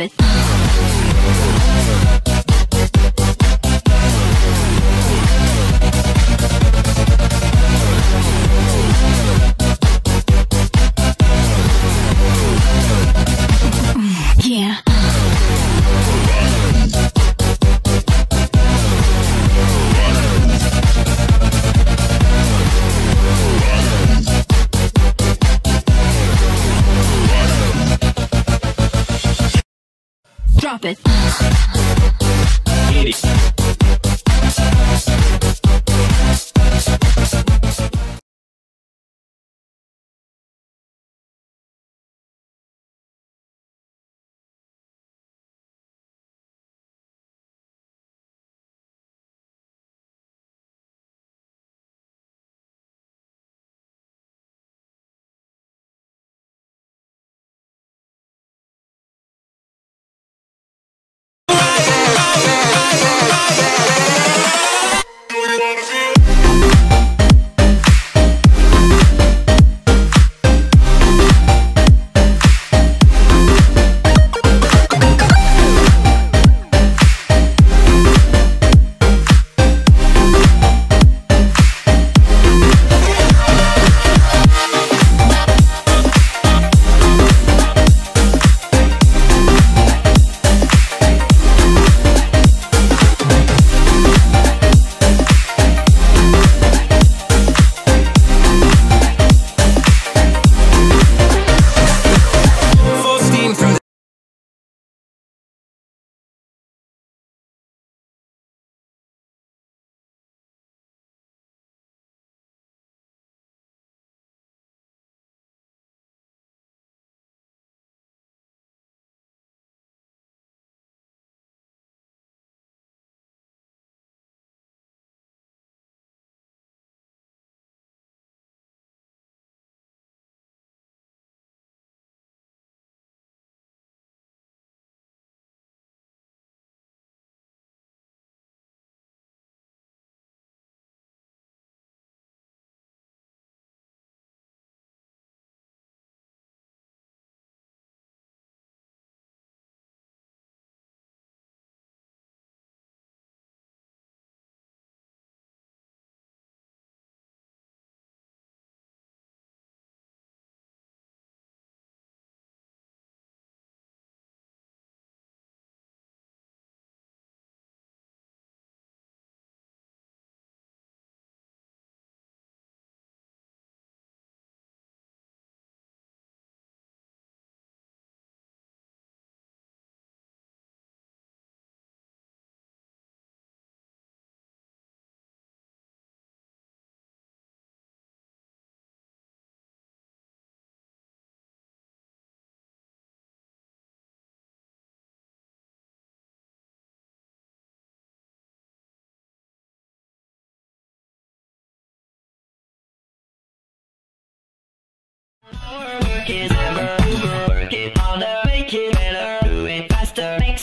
suspecte. drop it. Hit it.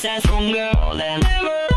that's stronger than ever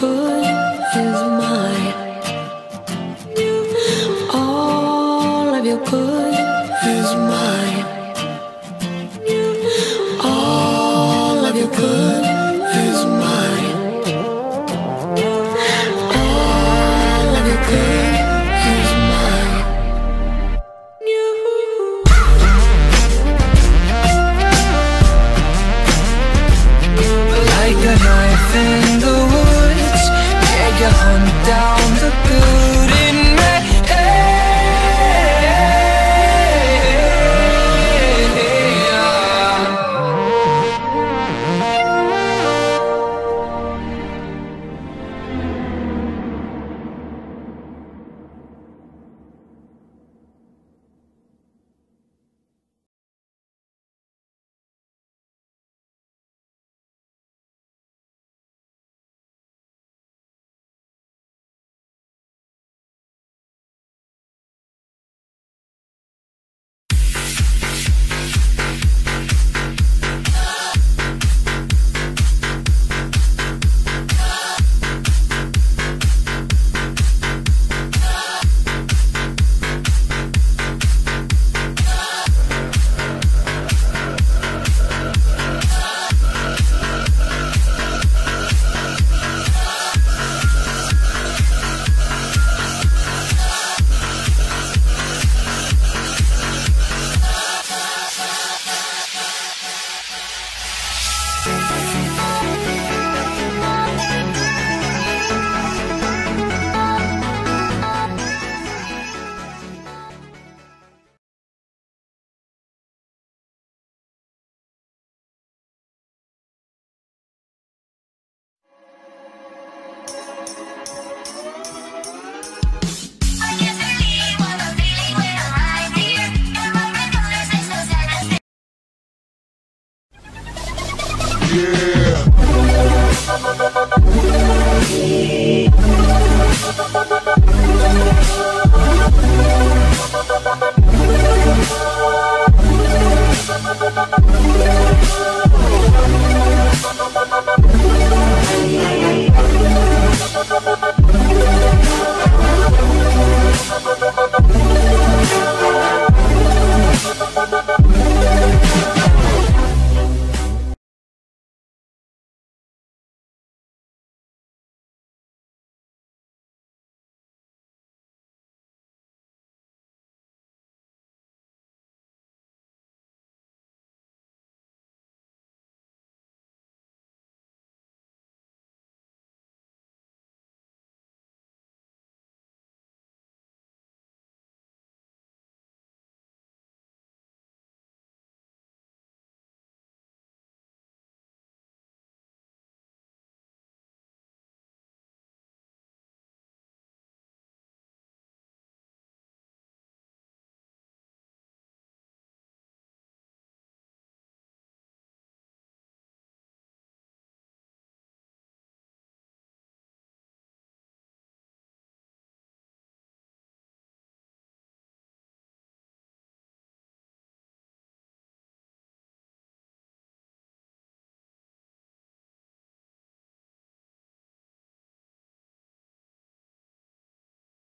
could down the